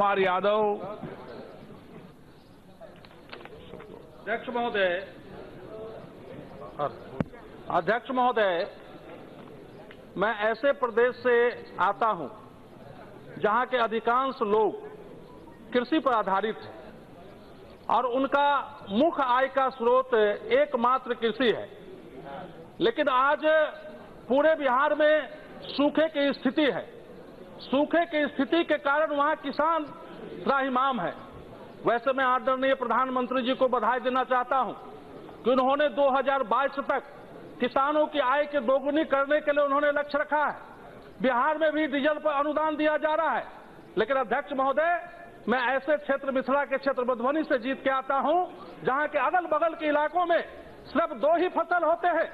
कुमार यादव। अध्यक्ष महोदय। अध्यक्ष महोदय, मैं ऐसे प्रदेश से आता हूँ जहाँ के अधिकांश लोग कृषि पर आधारित हैं और उनका मुख्य आय का स्रोत एकमात्र कृषि है। लेकिन आज पूरे बिहार में सूखे की स्थिति है। सूखे की स्थिति के कारण वहाँ किसान त्राहिमाम है। वैसे मैं आदरणीय प्रधानमंत्री जी को बधाई देना चाहता हूँ कि उन्होंने 2022 तक किसानों की आय के दोगुनी करने के लिए उन्होंने लक्ष्य रखा है। बिहार में भी डीजल पर अनुदान दिया जा रहा है। लेकिन अध्यक्ष महोदय, मैं ऐसे क्षेत्र, मिथिला के क्षेत्र मधुबनी से जीत के आता हूँ, जहाँ के अगल बगल के इलाकों में सिर्फ़ दो ही फ़सल होते हैं।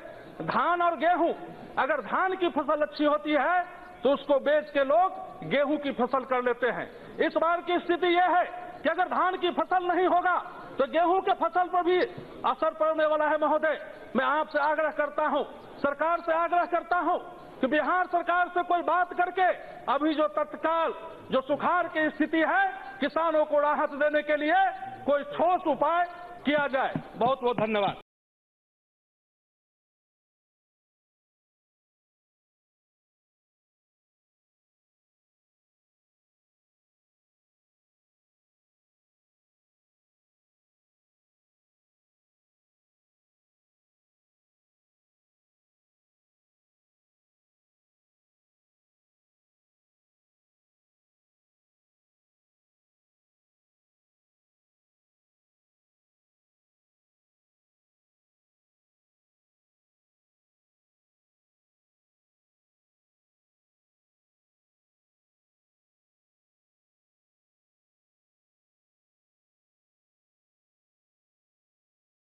धान और गेहूँ। अगर धान की फ़सल अच्छी होती है तो उसको बेच के लोग गेहूँ की फ़सल कर लेते हैं। इस बार की स्थिति यह है कि अगर धान की फ़सल नहीं होगा तो गेहूँ के फ़सल पर भी असर पड़ने वाला है महोदय। मैं आपसे आग्रह करता हूँ, सरकार से आग्रह करता हूँ कि बिहार सरकार से कोई बात करके अभी जो तत्काल, जो सुखाड़ की स्थिति है, किसानों को राहत देने के लिए कोई ठोस उपाय किया जाए। बहुत बहुत धन्यवाद।